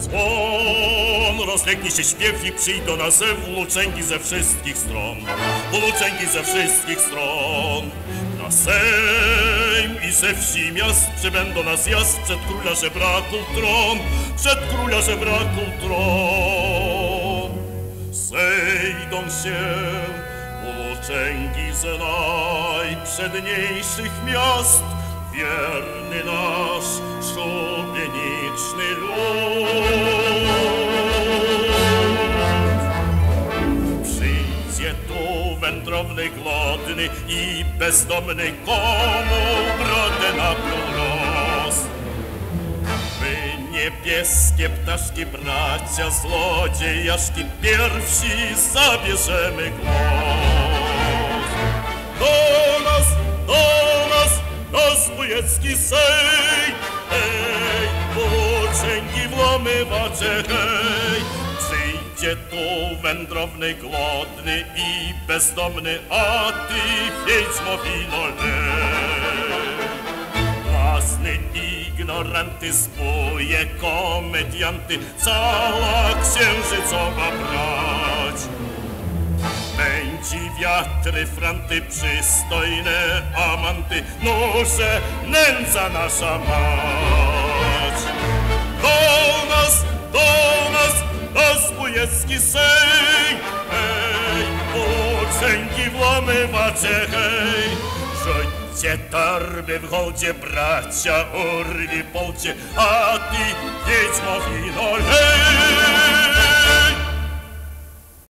Dzwon, rozlegnie się śpiew i przyjdą na zew włóczęgi ze wszystkich stron. Włóczęgi ze wszystkich stron. Na Sejm i ze wsi miast przybędą na zjazd przed króla żebraku tron, przed króla żebraku tron. Zejdą się włóczęgi ze najprzedniejszych miast, wierny nasz szubieniczny Przyjdzie tu wędrowny, głodny i bezdomny, komu brodę na los. Wy niebieskie ptaszki, bracia, złodziejaszki, pierwsi zabierzemy głos. Do nas, do nas, nasz wujecki sej, hej, włóczęgi włamywacze, hej. Przyjdzie tu wędrowny, głodny i bezdomny, a ty wiedźmo wino. Błazny ignoranty, zbóje komedianty, cała księżycowa brać. Pędzi wiatry, franty, przystojne amanty, noże nędza nasza mać. Wujecki sej, hej, uczęgi włamywacze, hej. Rzućcie torby w hołdzie, bracia, urwi polcie, a ty wiedźmo wino lej.